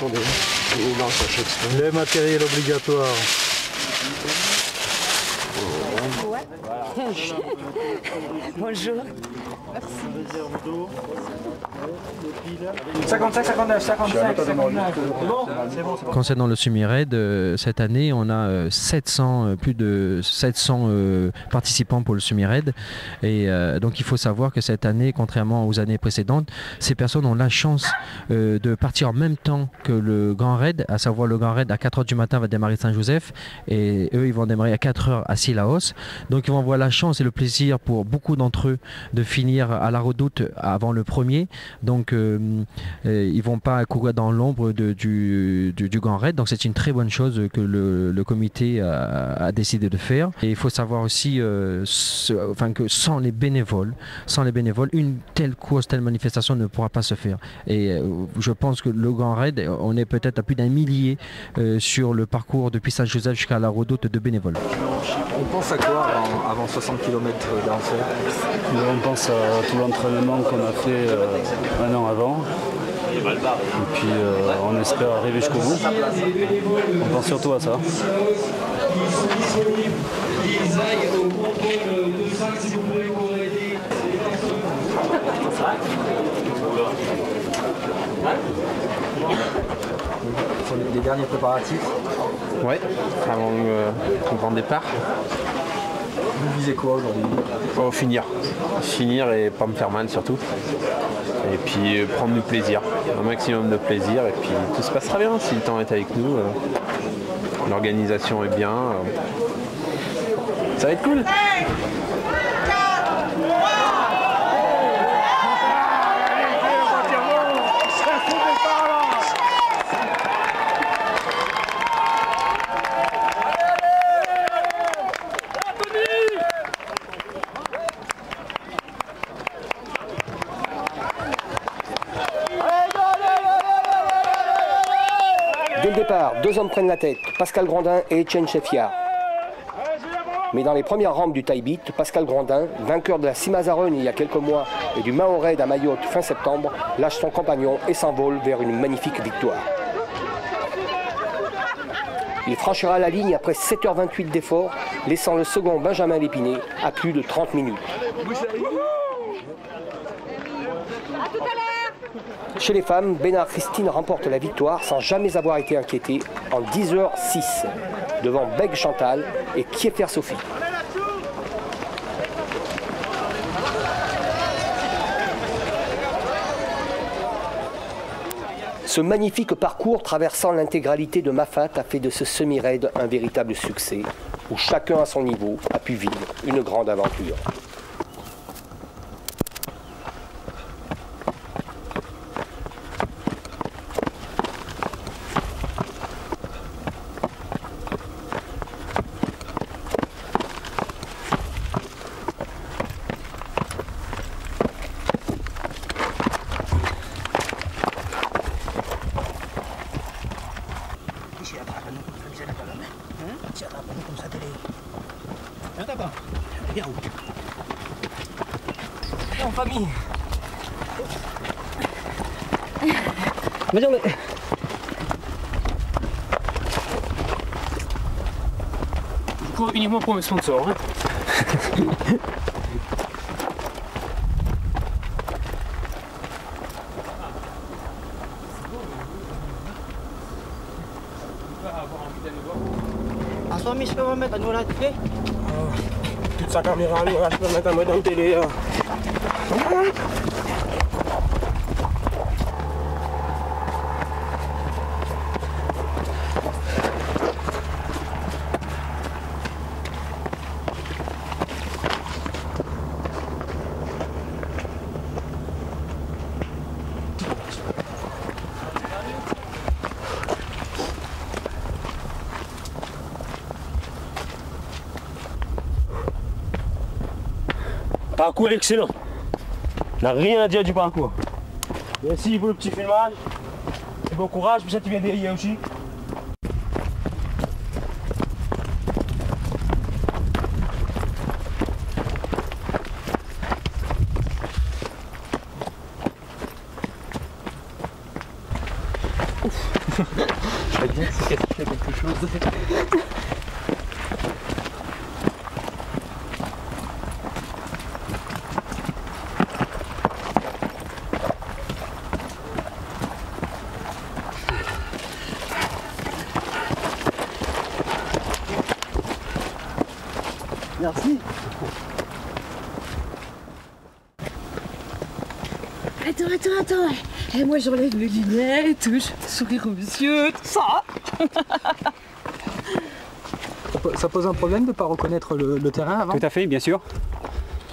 Attendez, non, ça achète ça. Le matériel obligatoire. Bonjour. 55, 59, 55, 59. C'est bon Concernant le Sumi-Raid, euh, cette année, on a euh, 700, euh, plus de 700 euh, participants pour le Sumi-Raid. Et euh, donc, il faut savoir que cette année, contrairement aux années précédentes, ces personnes ont la chance euh, de partir en même temps que le Grand Raid, à savoir le Grand Raid à 4h du matin va démarrer Saint-Joseph et eux, ils vont démarrer à 4h à Silaos. Donc, ils vont avoir la chance et le plaisir pour beaucoup d'entre eux de finir à la redoute avant le premier. Donc, euh, euh, ils vont pas courir dans l'ombre du, Grand Raid. Donc, c'est une très bonne chose que le, comité a, décidé de faire. Et il faut savoir aussi euh, enfin, que sans les bénévoles, sans les bénévoles, une telle course, telle manifestation ne pourra pas se faire. Et euh, je pense que le Grand Raid, on est peut-être à plus d'un millier sur le parcours depuis Saint-Joseph jusqu'à la redoute de bénévoles. On pense à quoi avant, avant 60 km d'enfer On pense à tout l'entraînement qu'on a fait euh, un an avant. Et puis euh, on espère arriver jusqu'au bout. On pense surtout à ça. Sur les, les derniers préparatifs, Ouais, avant euh, le grand départ. Vous visez quoi aujourd'hui Faut finir. Finir et pas me faire mal surtout. Et puis euh, prendre du plaisir, un maximum de plaisir. Et puis tout se passera bien si le temps est avec nous. euh, L'organisation est bien. euh. Ça va être cool. Dès le départ, deux hommes prennent la tête, Pascal Grandin et Etienne Cheffiard. Mais dans les premières rampes du Taibit, Pascal Grandin, vainqueur de la Simazarone il y a quelques mois et du Mahored à Mayotte fin septembre, lâche son compagnon et s'envole vers une magnifique victoire. Il franchira la ligne après 7h28 d'effort, laissant le second Benjamin Lépiné à plus de 30 minutes. Chez les femmes, Bénard Christine remporte la victoire sans jamais avoir été inquiétée en 10h06 devant Beg Chantal et Kiefer Sophie. Ce magnifique parcours traversant l'intégralité de Mafat a fait de ce semi-raid un véritable succès où chacun à son niveau a pu vivre une grande aventure. En famille. Mais non, mais... Je cours uniquement pour mes sponsors. Hein. Famille, je peux me mettre à nous Toute sa caméra, là, je peux mettre en mode en télé. Parcours excellent. N'a rien à dire du parcours. Merci pour le petit filmage. Et bon courage, pour ça tu viens derrière aussi. Je bien quelque chose. Merci. Attends, attends, attends. Et moi j'enlève mes lunettes, je sourire au monsieur, tout ça. Ça po- Ça pose un problème de ne pas reconnaître le, le terrain avant Tout à fait, bien sûr.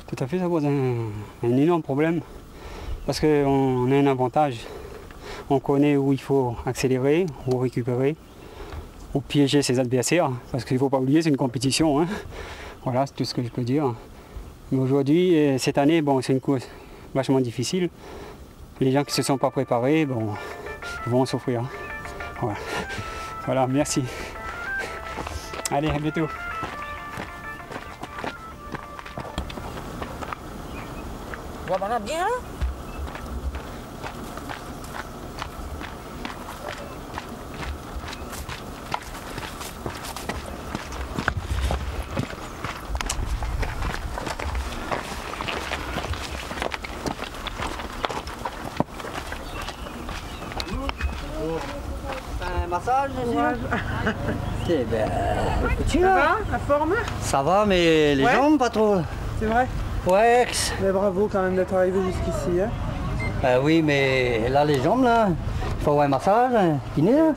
Tout à fait, ça pose un, un énorme problème. Parce qu'on on a un avantage. On connaît où il faut accélérer, où récupérer, où piéger ses adversaires. Parce qu'il ne faut pas oublier, c'est une compétition. hein. Voilà, c'est tout ce que je peux dire. Mais aujourd'hui, et cette année, bon, c'est une course vachement difficile. Les gens qui ne se sont pas préparés, bon, vont souffrir. Voilà. voilà, merci. Allez, à bientôt. Voilà, bien. Un C'est bien. Tu vas La forme? Ça va, mais les Ouais. jambes pas trop. C'est vrai? Ouais, Mais bravo quand même d'être arrivé jusqu'ici. Hein. bah oui, mais là les jambes là, il faut avoir un massage, un kiné là.